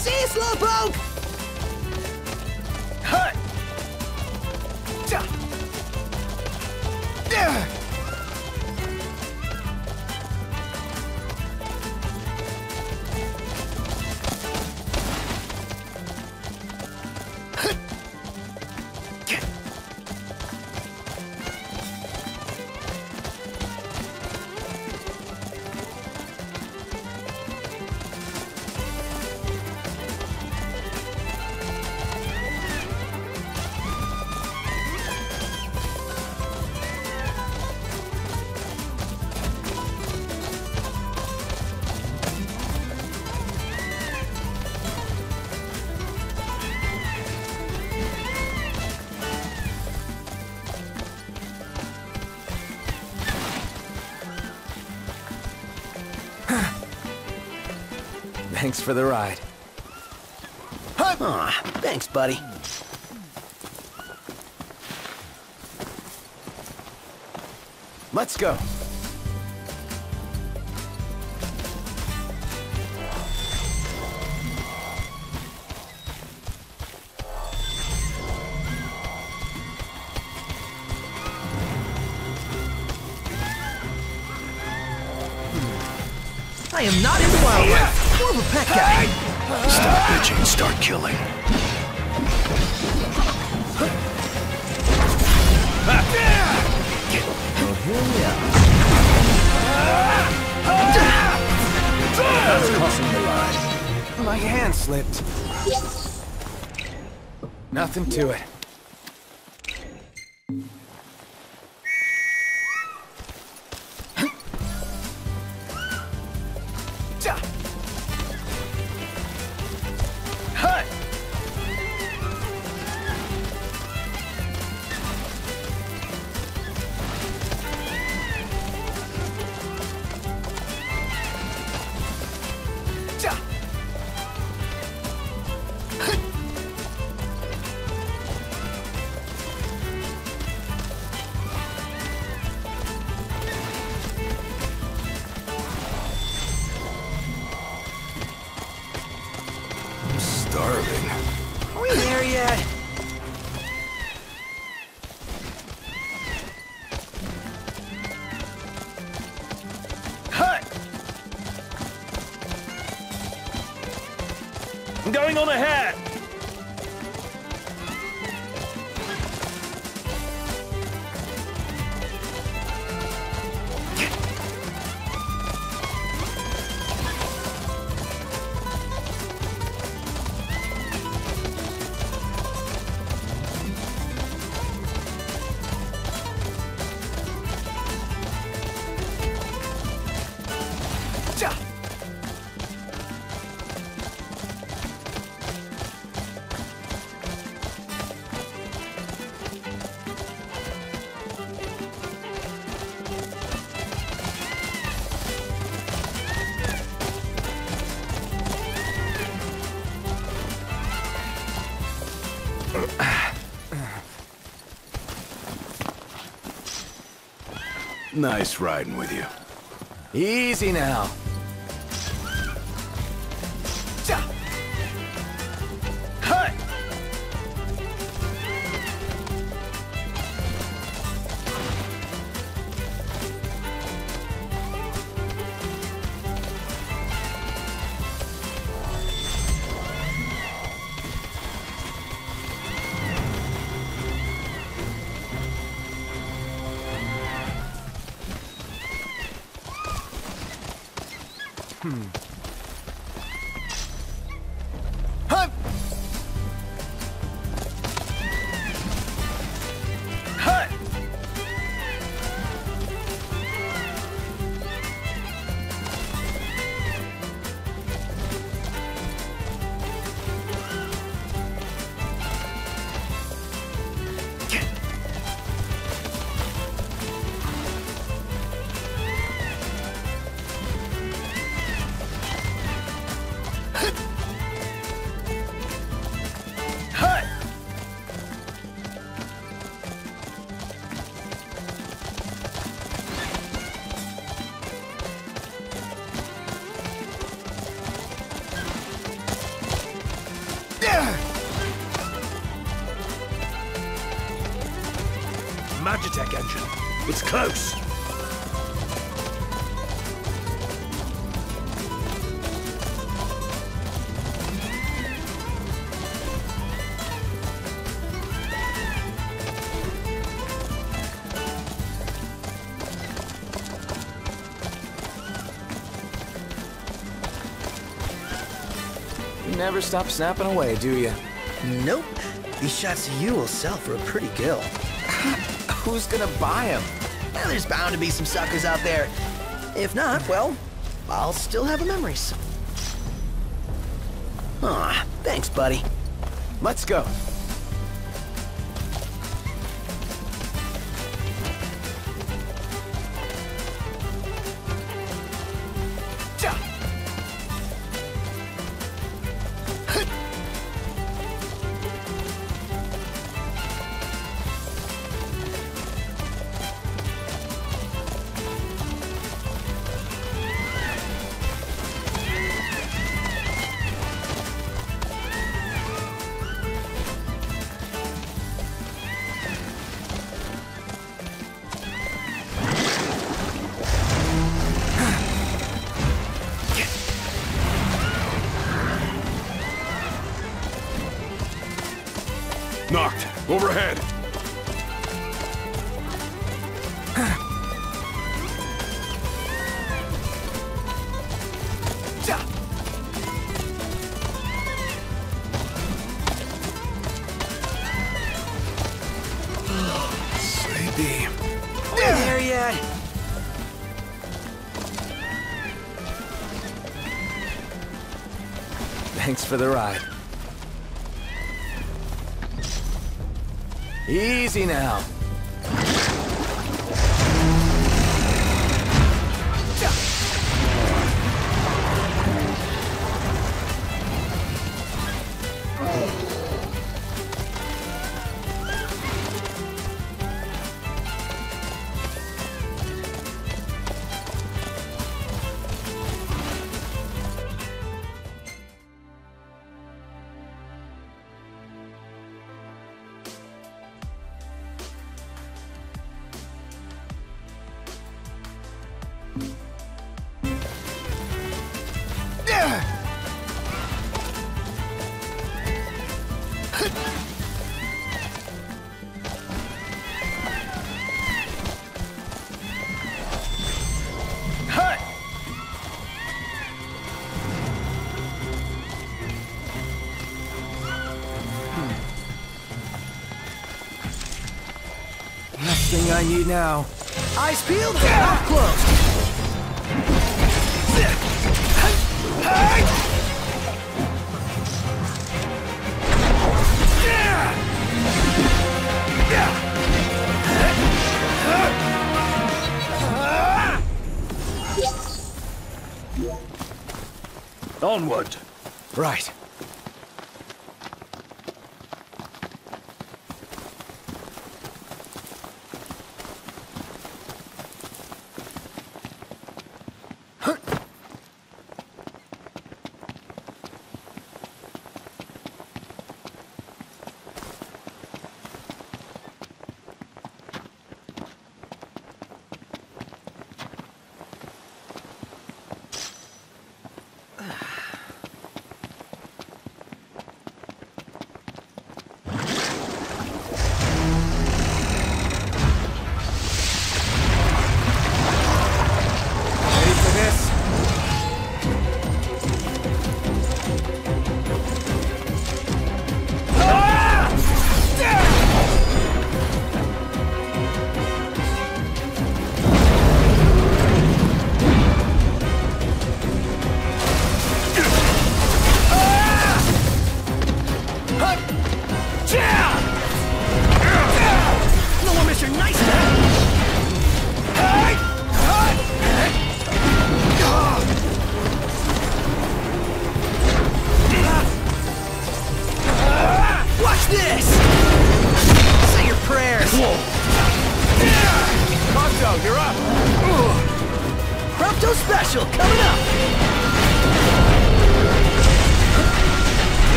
See you, Slowpoke! Thanks for the ride. Aw, thanks, buddy. Let's go. I am not into wildlife. More of a pet guy. Stop bitching, start killing. Well, here we are. That's crossing the line. My hand slipped. Nothing to it. Going on ahead. Nice riding with you. Easy now. Hut! Magitech engine. It's close. You never stop snapping away, do you? Nope. These shots of you will sell for a pretty gil. Who's gonna buy them? Well, there's bound to be some suckers out there. If not, well, I'll still have the memories. Aw, thanks, buddy. Let's go. Noct. Overhead. Sleepy. There yet? Thanks for the ride. Easy now. I need now. Eyes peeled, mouth closed. Onward. Right.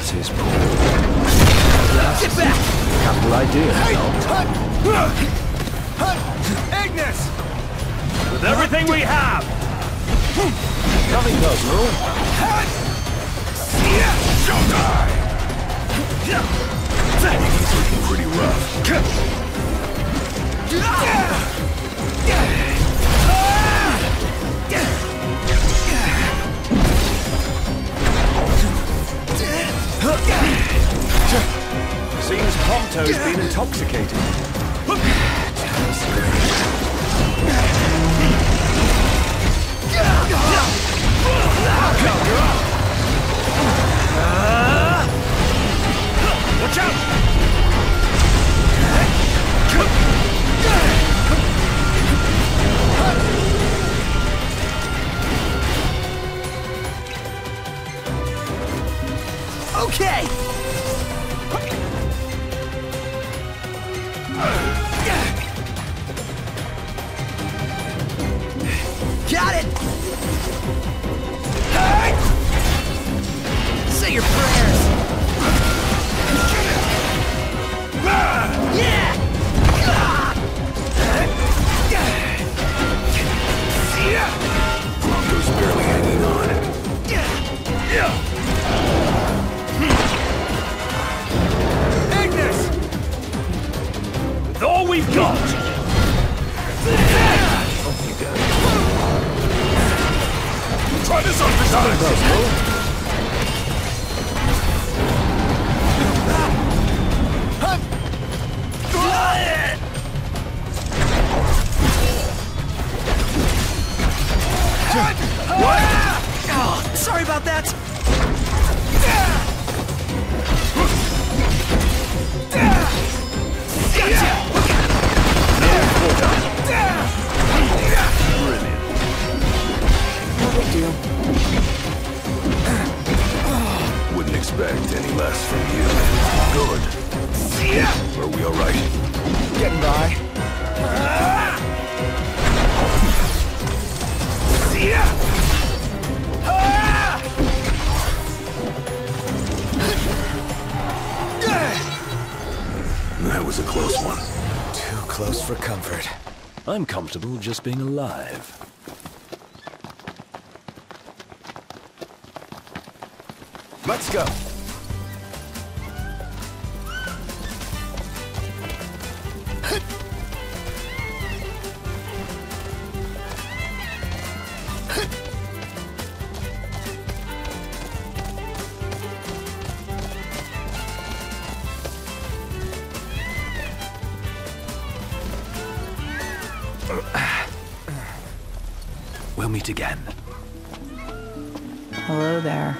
That's his paw. Get back! Capital idea. Hey! Hunt! Hunt! Ignis! With everything we have! Coming close, Lou. Hunt! Yeah! Showtime! He's looking pretty rough. Prompto's expect any less from you. Good. See ya! Are we alright? Getting by. See ya! That was a close one. Too close for comfort. I'm comfortable just being alive. Let's go. We'll meet again. Hello there.